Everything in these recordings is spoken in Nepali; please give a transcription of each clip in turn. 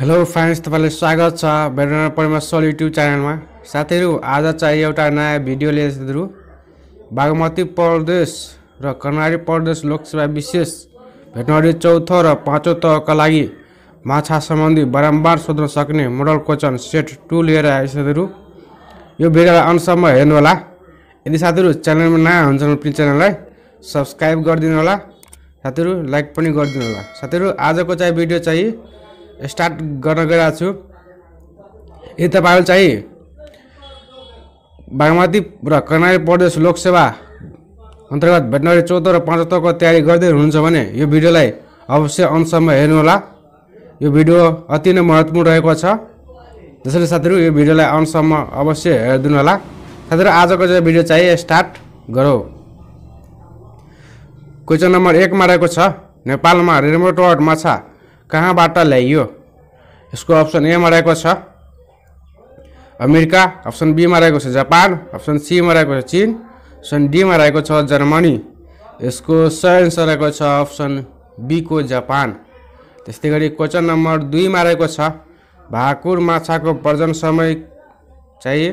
हेलो फ्रेन्ड्स तपाईँलाई स्वागत छ भेटनर परमेश्वर युट्युब च्यानलमा। साथीहरू आज चाहिँ एउटा नयाँ भिडियो लिएर साथीहरू बागमती प्रदेश र कर्णाली प्रदेश लोकसभा विशेष भेटनरी चौथो र पाँचौँ तहका लागि माछा सम्बन्धी बारम्बार सोध्न सक्ने मोडल क्वेसन सेट टू लिएर आए साथीहरू यो भिडियोलाई अन्तसम्म हेर्नुहोला। यदि साथीहरू च्यानलमा नयाँ हुन्छ भने प्लिज च्यानललाई सब्सक्राइब गरिदिनु होला साथीहरू लाइक पनि गरिदिनु होला साथीहरू आजको चाहिँ भिडियो चाहिँ स्टार्ट गर्न गइरहेको छु। यदि तपाईँहरू चाहिँ बागमती र कर्णाली प्रदेश लोकसेवा अन्तर्गत भेटनरी चौध र पचहत्तरको तयारी गर्दै हुनुहुन्छ भने यो भिडियोलाई अवश्य अन्तसम्म हेर्नुहोला। यो भिडियो अति नै महत्त्वपूर्ण रहेको छ। त्यसैले साथीहरू यो भिडियोलाई अन्तसम्म अवश्य हेरिदिनु होला साथीहरू आजको चाहिँ भिडियो चाहिँ स्टार्ट गरौँ। क्वेसन नम्बर एकमा रहेको छ नेपालमा रेमोटोड माछा कहाँबाट ल्याइयो? यसको अप्सन एमा रहेको छ। अमेरिका अप्सन बीमा रहेको छ जापान अप्सन सीमा रहेको छ चिन अप्सन डीमा रहेको छ जर्मनी। यसको सही एन्सर रहेको छ अप्सन बीको जापान। त्यस्तै गरी क्वेसन नम्बर दुईमा रहेको छ। भाकुर माछाको प्रजन समय चाहिँ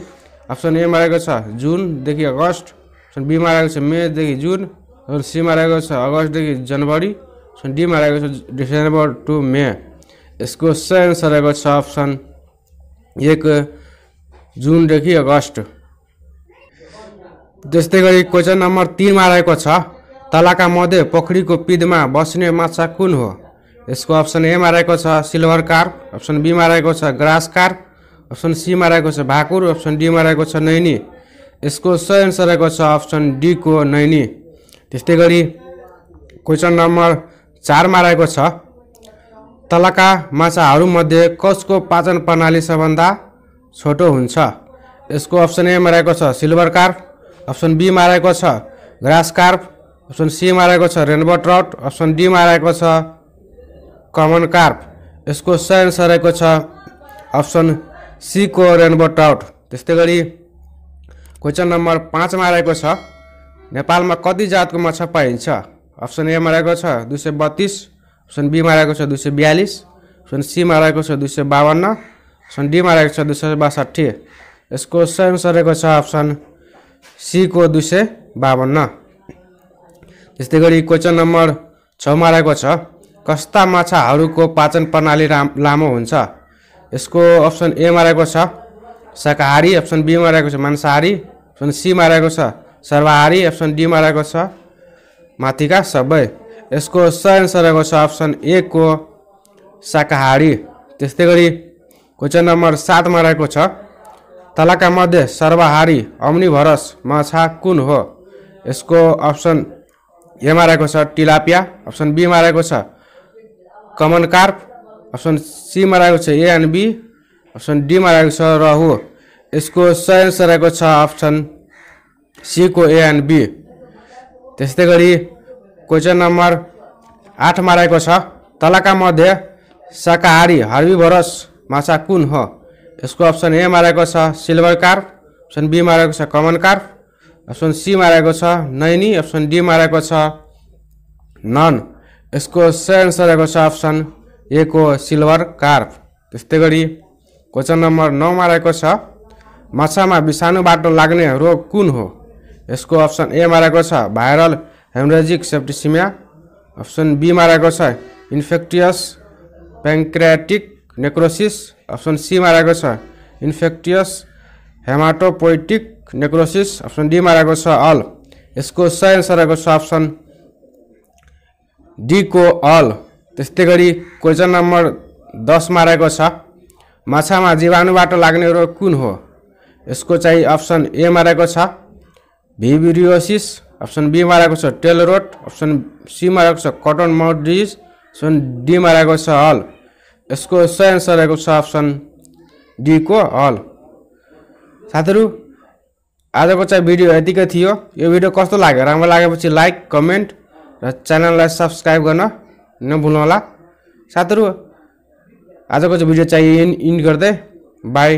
अप्सन एमा रहेको छ जुनदेखि अगस्त अप्सन बीमा रहेको छ मेदेखि जुन। अप्सन सीमा रहेको छ अगस्तदेखि जनवरी। डीमा रहेको छ डिसेम्बर टु मे यसको सही एन्सर रहेको छ अप्सन एक जुनदेखि अगस्त त्यस्तै गरी क्वेसन नम्बर तिनमा रहेको छ तलाका मध्ये पोखरीको पिँधमा बस्ने माछा कुन हो यसको अप्सन एमा रहेको छ सिल्भर कार्प अप्सन बीमा रहेको छ ग्रास कार्प अप्सन सीमा रहेको छ भाकुर अप्सन डीमा रहेको छ नैनी यसको सही एन्सर रहेको छ अप्सन डीको नैनी त्यस्तै गरी क्वेसन नम्बर चारमा रहेको छ। तलका माछाहरूमध्ये कसको पाचन प्रणाली सबभन्दा छोटो हुन्छ? यसको अप्सन एमा रहेको छ सिल्भर कार्प। अप्सन बीमा रहेको छ ग्रास कार्प। अप्सन सीमा रहेको छ रेनबो ट्राउट। अप्सन डीमा रहेको छ कमन कार्प। यसको सही एन्सर रहेको छ अप्सन सीको रेनबो ट्राउट। त्यस्तै गरी क्वेसन नम्बर पाँचमा रहेको छ नेपालमा कति जातको माछा पाइन्छ? अप्सन एमा रहेको छ दुई सय बत्तिस अप्सन बीमा रहेको छ दुई सय बयालिस अप्सन सीमा रहेको छ दुई सय बाहन्न अप्सन डीमा रहेको छ दुई सय बासठी। यसको सही एन्सर रहेको छ अप्सन सीको दुई सय बाहन्न त्यस्तै गरी क्वेसन नम्बर छमा रहेको छ कस्ता माछाहरूको पाचन प्रणाली राम लामो हुन्छ? यसको अप्सन एमा रहेको छ शाकाहारी अप्सन बीमा रहेको छ मांसाहारी अप्सन सीमा रहेको छ सर्वाहारी अप्सन डीमा रहेको छ माथिका सबै यसको सही एन्सर रहेको छ अप्सन ए को शाकाहारी। त्यस्तै गरी क्वेसन नम्बर सातमा रहेको छ तलाका मध्ये सर्वाहारी अम्निभरस माछा कुन हो? यसको अप्सन एमा रहेको छ टिलापिया अप्सन बीमा रहेको छ कमन कार्प अप्सन सीमा रहेको छ ए एन्ड बी अप्सन डीमा रहेको छ रहु यसको सही एन्सर रहेको छ अप्सन सीको ए एन्ड बी। त्यस्तै गरी क्वेसन नम्बर आठमा रहेको छ। तलका मध्ये शाकाहारी हर्बीभरस माछा कुन हो? यसको अप्सन एमा रहेको छ सिल्भर कार्प अप्सन बीमा रहेको छ कमन कार्प अप्सन सीमा रहेको छ नैनी अप्सन डीमा रहेको छ नन। यसको सही एन्सर रहेको छ अप्सन ए को सिल्भर कार्प। त्यस्तै गरी क्वेसन नम्बर नौमा रहेको छ। माछामा विषाणुबाट लाग्ने रोग कुन हो? यसको अप्सन एमा रहेको छ। Viral haemorrhagic septicaemia. अप्सन बीमा रहेको छ। Infectious pancreatic necrosis. अप्सन सीमा रहेको छ। Infectious haematopoietic necrosis. अप्सन डीमा रहेको छ अल। यसको सही एन्सर रहेको छ अप्सन डीको अल। त्यस्तै गरी क्वेसन नम्बर दसमा रहेको छ। माछामा जीवाणुबाट लाग्ने रोग कुन हो? यसको चाहिँ अप्सन एमा रहेको छ। भिभिरियोसिस अप्सन बीमा रहेको छ टेल रोड अप्सन सीमा रहेको छ कटन डिजिज अप्सन डीमा रहेको छ हल। यसको सही एन्सर रहेको छ अप्सन डीको हल। साथीहरू आजको चाहिँ भिडियो यतिकै थियो। यो भिडियो कस्तो लाग्यो? राम्रो लागेपछि लाइक कमेन्ट र च्यानललाई सब्सक्राइब गर्न नभुल्नुहोला। साथीहरू आजको चाहिँ भिडियो चाहिँ इन गर्दै। बाई